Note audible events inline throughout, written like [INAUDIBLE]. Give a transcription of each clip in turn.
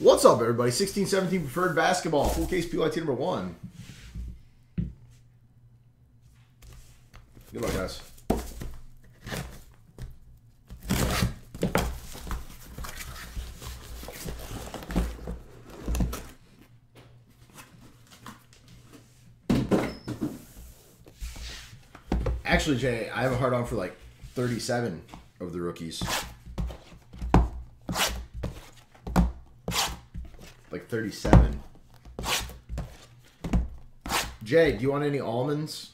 What's up, everybody? 16-17 preferred basketball. Full case PYT number one. Good luck, guys. Actually, Jay, I have a hard on for like 37 of the rookies. Like 37. Jay, do you want any almonds?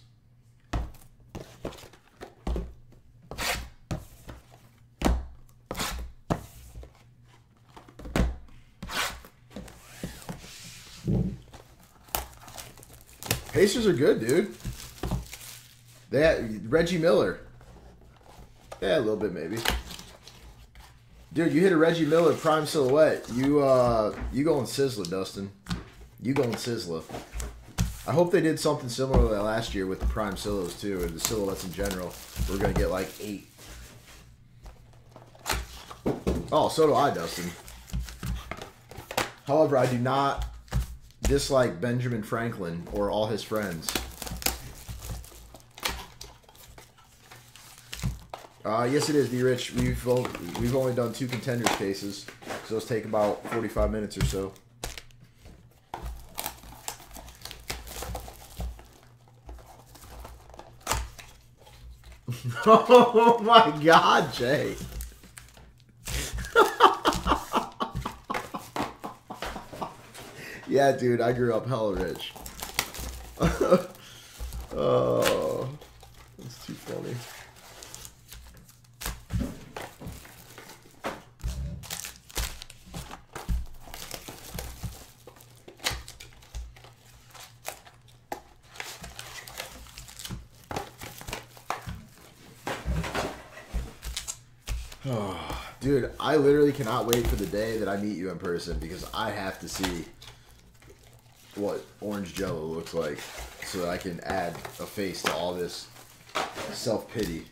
Pacers are good, dude. They had Reggie Miller. Yeah, a little bit maybe. Dude, you hit a Reggie Miller prime silhouette. You uh you going Sizzler, Dustin. You going Sizzler. I hope they did something similar to last year with the prime silos too, and the silhouettes in general. We're gonna get like eight. Oh, so do I, Dustin. However, I do not dislike Benjamin Franklin or all his friends. Uh, yes, it is, D. Rich. We've o- we've only done two contenders cases, so those take about forty-five minutes or so. [LAUGHS] oh my God, Jay! [LAUGHS] yeah, dude, I grew up hella rich. oh, [LAUGHS] that's too funny. [SIGHS] Dude, I literally cannot wait for the day that I meet you in person because I have to see what orange jello looks like so that I can add a face to all this self pity.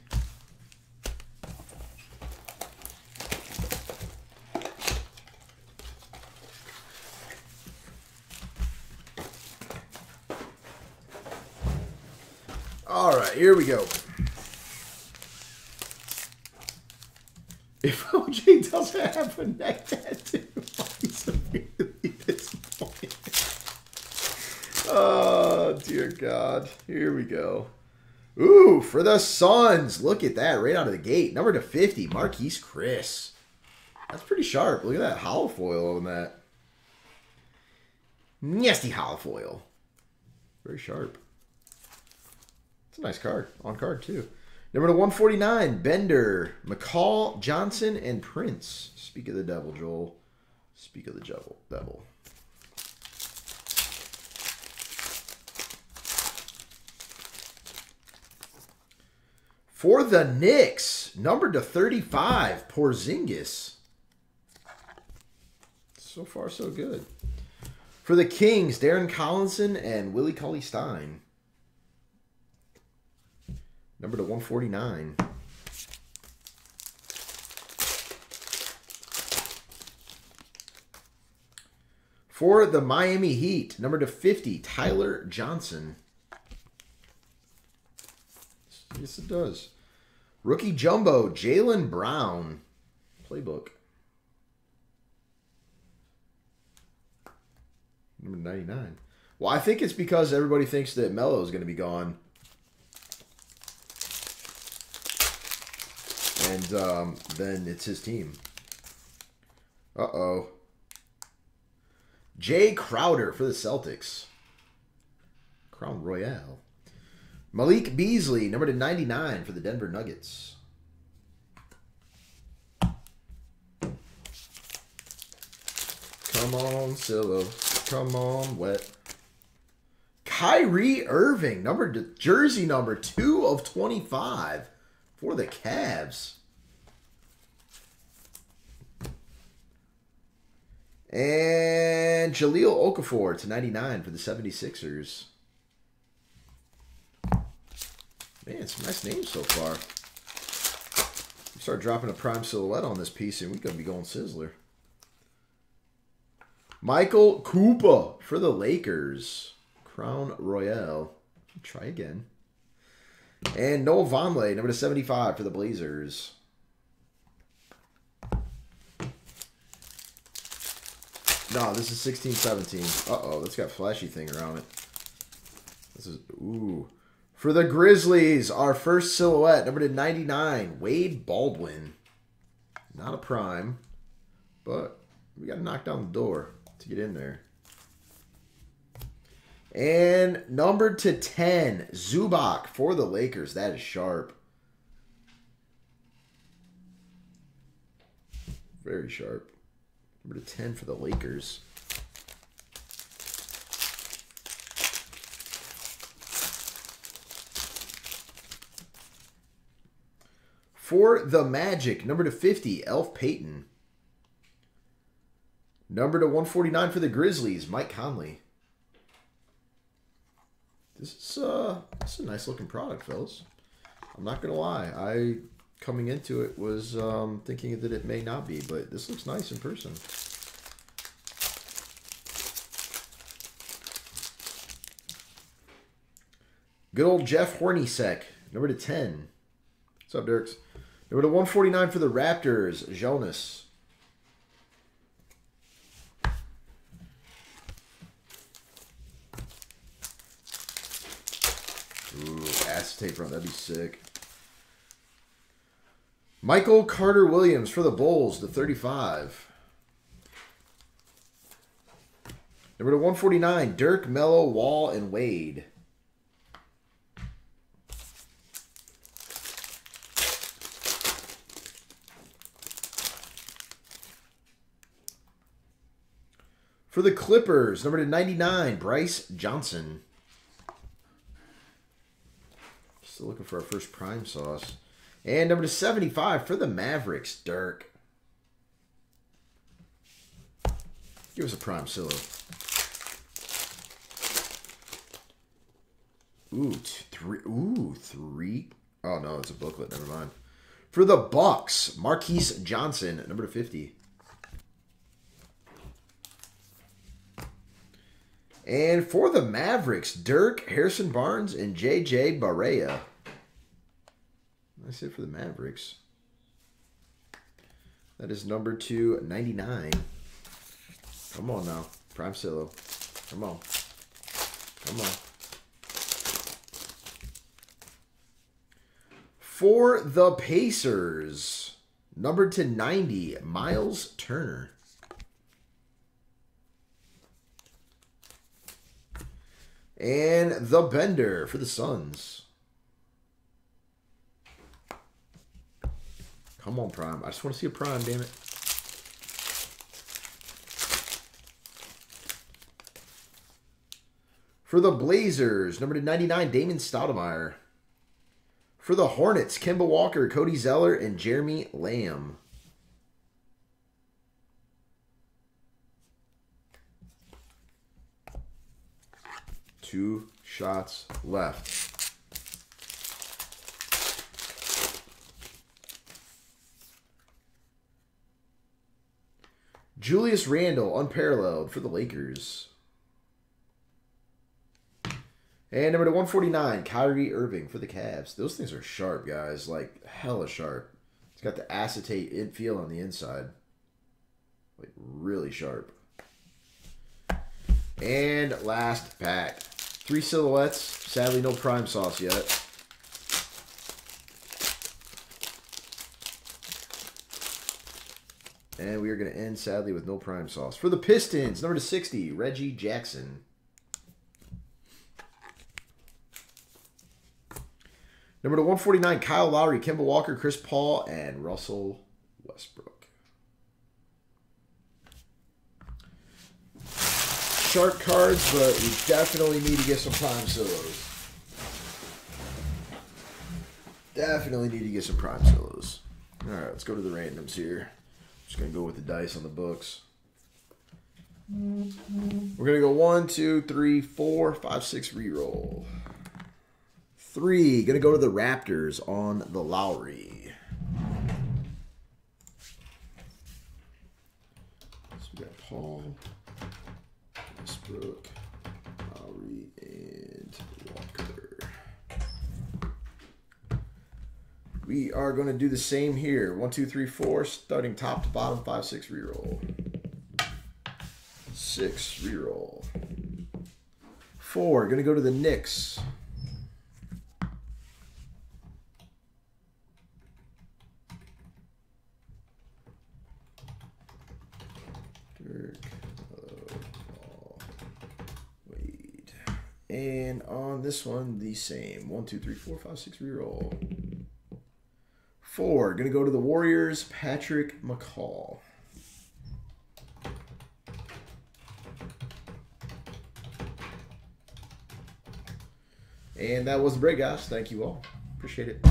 All right, here we go. If OJ doesn't have a neck tattoo, he's really disappointed. Oh, dear God. Here we go. Ooh, for the Suns. Look at that right out of the gate. Number to 50, Marquese Chriss. That's pretty sharp. Look at that hollow foil on that. Nasty hollow foil. Very sharp. It's a nice card. On card, too. Number to 149, Bender, McCaw, Johnson, and Prince. Speak of the devil, Joel. Speak of the devil. devil. For the Knicks, number to 35, Porzingis. So far, so good. For the Kings, Darren Collison and Willie Cauley Stein. Number to 149. For the Miami Heat, number to 50, Tyler Johnson. Yes, it does. Rookie Jumbo, Jaylen Brown. Playbook. Number 99. Well, I think it's because everybody thinks that Melo is going to be gone. And um, then it's his team. Uh-oh. Jae Crowder for the Celtics. Crown Royale. Malik Beasley, number to 99 for the Denver Nuggets. Come on, Silo. Come on, Wet. Kyrie Irving, number to, jersey number 2 of 25 for the Cavs. And Jahlil Okafor to 99 for the 76ers. Man, some nice names so far. Start dropping a prime silhouette on this piece, and we're going to be going Sizzler. Michael Cooper for the Lakers. Crown Royale. Try again. And Noah Vonleh, number to 75 for the Blazers. No, this is 16 17. Uh oh, that's got flashy thing around it. This is, ooh. For the Grizzlies, our first silhouette, number to 99, Wade Baldwin. Not a prime, but we got to knock down the door to get in there. And number to 10, Zubac for the Lakers. That is sharp. Very sharp. Number to 10 for the Lakers. For the Magic, number to 50, Elf Payton. Number to 149 for the Grizzlies, Mike Conley. This is uh this is a nice looking product, fellas. I'm not gonna lie. I coming into it was um, thinking that it may not be, but this looks nice in person. Good old Jeff Hornacek, number to 10. What's up, Dirks? Number to 149 for the Raptors, Jonas. Ooh, acetate front, that'd be sick. Michael Carter Williams for the Bulls, the 35. Number to 149, Dirk, Mello, Wall, and Wade. For the Clippers, number to 99, Brice Johnson. Still looking for our first prime sauce. And number to 75 for the Mavericks, Dirk. Give us a prime silo. Ooh, three. Ooh, three. Oh no, it's a booklet. Never mind. For the Bucks, Marquise Johnson, number to 50. And for the Mavericks, Dirk, Harrison Barnes, and JJ Barea. That's it for the Mavericks. That is number 299. Come on now. Prime Silo. Come on. Come on. For the Pacers, number to 90, Myles Turner. And the Bender for the Suns. Come on, Prime. I just want to see a Prime, damn it. For the Blazers, number 99, Damon Stoudamire. For the Hornets, Kemba Walker, Cody Zeller, and Jeremy Lamb. Two shots left. Julius Randle, unparalleled for the Lakers. And number to 149, Kyrie Irving for the Cavs. Those things are sharp, guys. Like, hella sharp. It's got the acetate feel on the inside. Like, really sharp. And last pack. Three silhouettes. Sadly, no prime sauce yet. And we are going to end, sadly, with no prime sauce. For the Pistons, number to 60, Reggie Jackson. Number to 149, Kyle Lowry, Kemba Walker, Chris Paul, and Russell Westbrook. Sharp cards, but we definitely need to get some prime silos. Definitely need to get some prime silos. All right, let's go to the randoms here. Just gonna go with the dice on the books. We're gonna go one, two, three, four, five, six, re-roll. Three, gonna go to the Raptors on the Lowry. So we got Paul, Westbrook, We are going to do the same here. One, two, three, four. Starting top to bottom, five, six, reroll. Six, reroll. Four, going to go to the Knicks. Dirk, uh, Wade. And on this one, the same. One, two, three, four, five, six, reroll. Four, gonna go to the Warriors, Patrick McCaw. And that was the break, guys. Thank you all. Appreciate it.